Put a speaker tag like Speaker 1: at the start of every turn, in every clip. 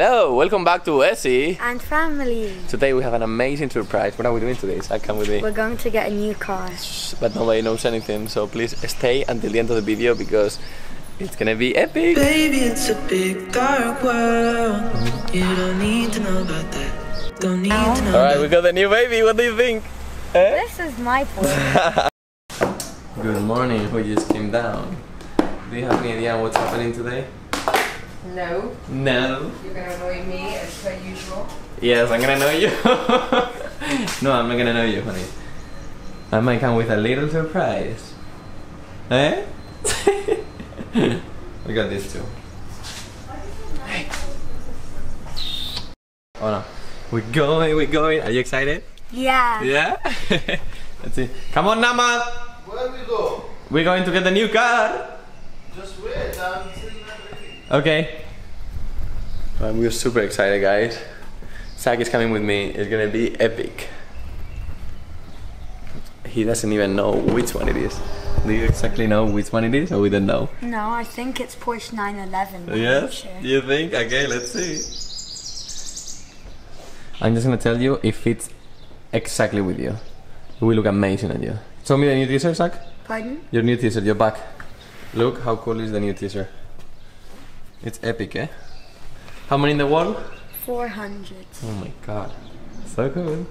Speaker 1: Hello, welcome back to Essie.
Speaker 2: And family.
Speaker 1: Today we have an amazing surprise. What are we doing today? Zach, come with me.
Speaker 2: We're going to get a new car.
Speaker 1: But nobody knows anything, so please stay until the end of the video because it's gonna be epic.
Speaker 3: Baby, it's a big dark world. You don't need to know about that. Don't need to know.
Speaker 1: Alright, we got the new baby. What do you think? Eh?
Speaker 2: This is my boy.
Speaker 1: Good morning. We just came down. Do you have any idea what's happening today?
Speaker 4: No,
Speaker 1: No.
Speaker 4: you're gonna annoy me as per usual.
Speaker 1: Yes, I'm gonna know you. no, I'm not gonna know you, honey. I might come with a little surprise. Eh? we got this too. Hey. Oh no. We're going, we're going. Are you excited?
Speaker 2: yeah.
Speaker 1: Yeah? Let's see. Come on, Nama!
Speaker 5: Where we go?
Speaker 1: We're going to get the new car!
Speaker 5: Just wait, I'm still not ready.
Speaker 1: Okay. Um, we're super excited, guys. Zach is coming with me. It's gonna be epic. He doesn't even know which one it is. Do you exactly know which one it is, or we don't know?
Speaker 2: No, I think it's Porsche 911. but I'm
Speaker 1: Yes.
Speaker 2: sure.
Speaker 1: You think? Okay, let's see. I'm just gonna tell you if it's exactly with you. It will look amazing on you. Show me the new t-shirt, Zach.
Speaker 2: Pardon?
Speaker 1: Your new t-shirt, your back. Look how cool is the new t-shirt. It's epic, eh? How many in the wall?
Speaker 2: 400.
Speaker 1: Oh my god. So cool.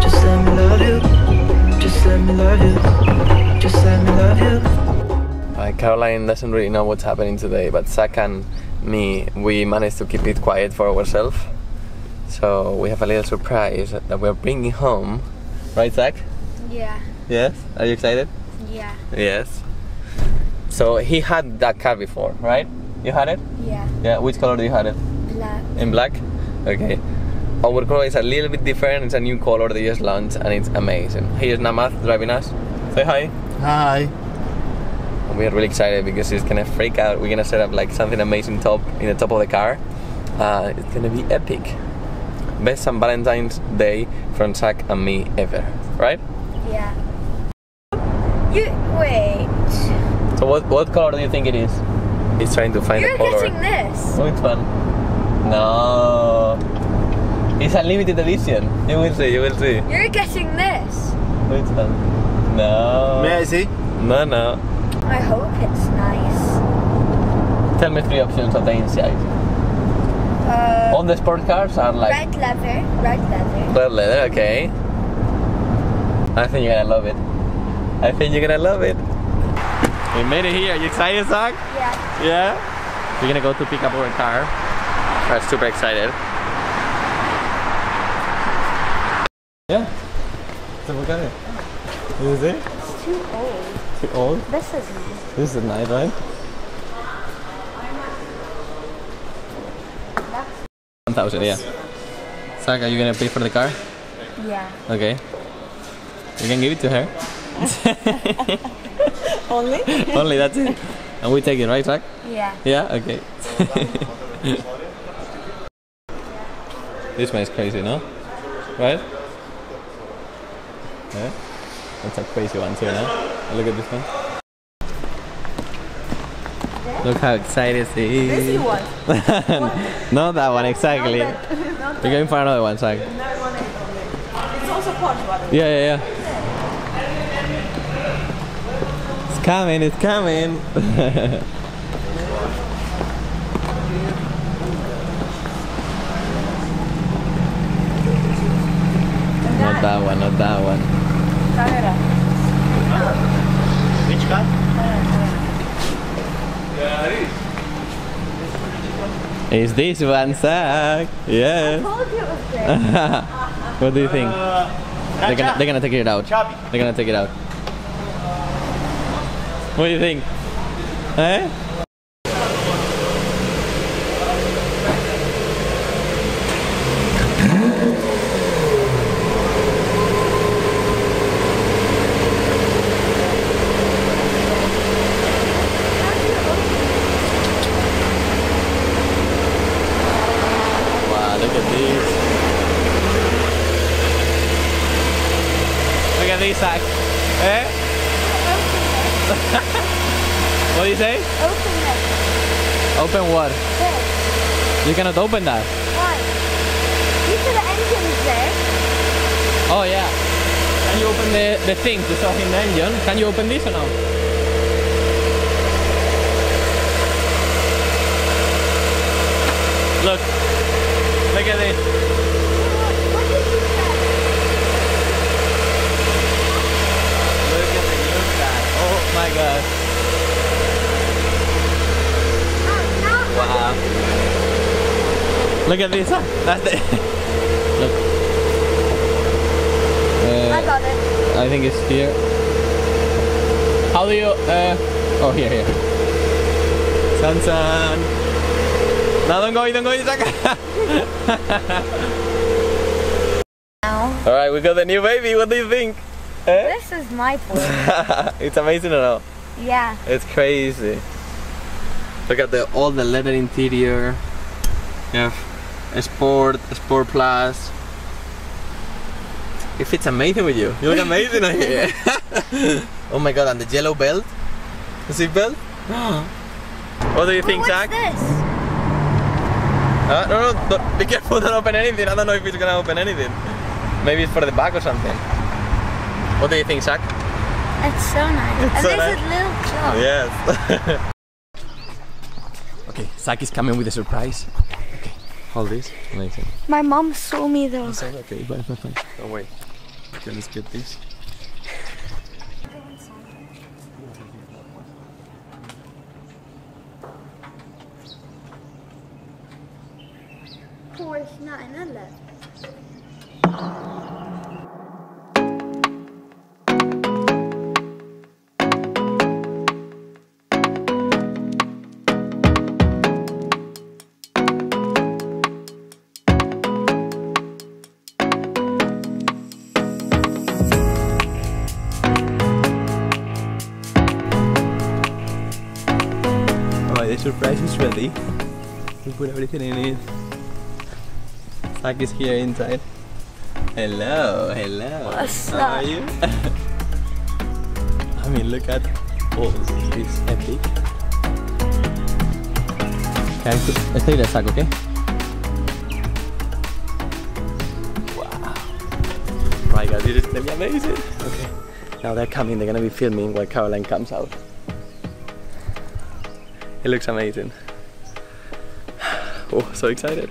Speaker 3: Just let me love you. Just let me love you. Just let me love you.
Speaker 1: Uh, Caroline doesn't really know what's happening today, but Zach and me, we managed to keep it quiet for ourselves. So we have a little surprise that we're bringing home. Right, Zach?
Speaker 2: Yeah.
Speaker 1: Yes. Are you excited?
Speaker 2: Yeah.
Speaker 1: Yes. So he had that car before, right? You had it?
Speaker 2: Yeah.
Speaker 1: Yeah. Which color do you had it?
Speaker 2: Black.
Speaker 1: In black? Okay. Our color is a little bit different. It's a new color they just launched and it's amazing. Here's Namath driving us. Say hi.
Speaker 5: Hi.
Speaker 1: We are really excited because it's gonna freak out. We're gonna set up like something amazing top in the top of the car. Uh, it's gonna be epic. Best St. Valentine's Day from Zach and me ever, right?
Speaker 2: Yeah. You wait.
Speaker 1: So what what color do you think it is? He's trying to find
Speaker 2: You're
Speaker 1: the color.
Speaker 2: getting this.
Speaker 1: Which one? No. It's a limited edition. You will see, you will see.
Speaker 2: You're getting this.
Speaker 1: Which one? No.
Speaker 5: May I see?
Speaker 1: No, no.
Speaker 2: I hope it's nice.
Speaker 1: Tell me three options of the inside.
Speaker 2: Uh,
Speaker 1: All the sport cars are like
Speaker 2: red leather. Red leather.
Speaker 1: red leather, okay. I think you're gonna love it. I think you're gonna love it. We made it here. You excited, Zach?
Speaker 2: Yeah.
Speaker 1: Yeah? We're gonna go to pick up our car. I'm super excited. Yeah. So look at it. You see?
Speaker 2: It's too old.
Speaker 1: Too old?
Speaker 2: This is nice.
Speaker 1: This is a night, right? One thousand, yeah. Zach, are you gonna pay for the car?
Speaker 2: Yeah.
Speaker 1: Okay. You can give it to her.
Speaker 2: Only?
Speaker 1: Only that's it. And we take it, right, Zach?
Speaker 2: Yeah.
Speaker 1: Yeah. Okay. this one is crazy, no? Right? Yeah. That's a crazy one too, no? Look at this one. Look how excited he is.
Speaker 4: This one.
Speaker 1: Not that one exactly. We're going for another one, Zach.
Speaker 4: It's also Porsche, by the way.
Speaker 1: Yeah, yeah, yeah. It's coming, it's coming. not that one, not that one.
Speaker 5: Which car?
Speaker 1: Is this one, Zach? Yes. what do you think? Uh, they're gonna, they're gonna take it out.
Speaker 5: Chubby.
Speaker 1: They're gonna take it out. What do you think? Eh? Look at these. Zach. Eh? what do you say?
Speaker 2: Open it.
Speaker 1: Open what?
Speaker 2: This.
Speaker 1: You cannot open that.
Speaker 2: Why? You said the engine's there.
Speaker 1: Oh yeah. Can you open the, the thing to show in the engine? Can you open this or no? Look. Look at this.
Speaker 2: What did you say?
Speaker 1: Look at the new guy. Oh my god.
Speaker 2: No, no.
Speaker 1: Wow. Look at this. That's the. Look. Uh,
Speaker 2: I got it.
Speaker 1: I think it's here. How do you? Uh, oh, here, here. San San. No, don't go, don't go. All right, we got the new baby. What do you think? Eh?
Speaker 2: this is my boy.
Speaker 1: it's amazing or no?
Speaker 2: yeah.
Speaker 1: It's crazy. Look at the all the leather interior. A sport, sport plus. It fits amazing with you. You look amazing on here. oh my god, and the yellow belt, the seat belt. what do you think,
Speaker 2: What's
Speaker 1: Zach?
Speaker 2: this?
Speaker 1: Uh, no, no, don't, be careful, don't open anything. I don't know if it's gonna open anything. Maybe it's for the back or something. What do you think, Zach?
Speaker 2: It's so nice.
Speaker 1: It's
Speaker 2: and
Speaker 1: so
Speaker 2: there's
Speaker 1: nice.
Speaker 2: a little clock.
Speaker 1: Yes. okay, Zach is coming with a surprise. Okay, hold this. Amazing.
Speaker 2: My mom saw me though.
Speaker 1: So, okay, bye, bye, bye. Don't wait. Okay, let's get this.
Speaker 2: Porsche 911.
Speaker 1: Alright, the surprise is ready. We put everything in it. Zach is here inside. Hello, hello.
Speaker 2: What's
Speaker 1: How are you? I mean, look at all this is epic. Okay, estoy de Zach, okay? Wow. Right, guys, this is amazing. Okay, now they're coming. They're gonna be filming while Caroline comes out. It looks amazing. Oh, so excited.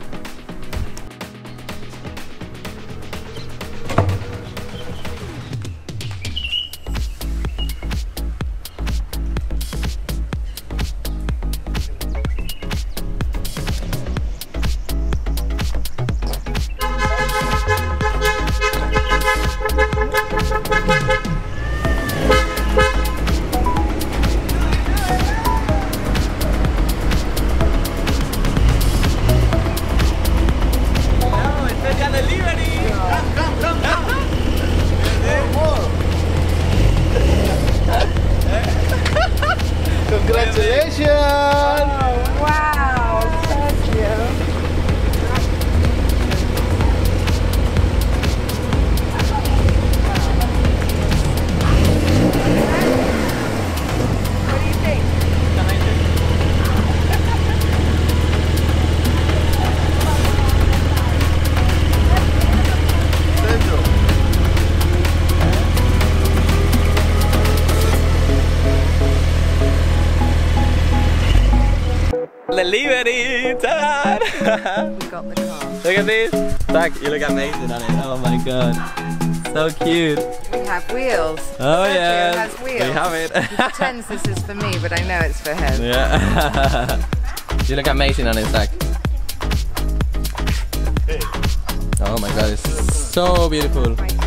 Speaker 1: Delivery! Ta-da!
Speaker 4: We got the car.
Speaker 1: look at this! Zach, you look amazing on it. Oh my god. So cute.
Speaker 4: We have wheels.
Speaker 1: Oh
Speaker 4: Sergio
Speaker 1: yeah.
Speaker 4: has wheels.
Speaker 1: We have it.
Speaker 4: He pretends this is for me, but I know it's for him.
Speaker 1: yeah. you look amazing on it, Zach. Oh my god, it's so beautiful.
Speaker 4: My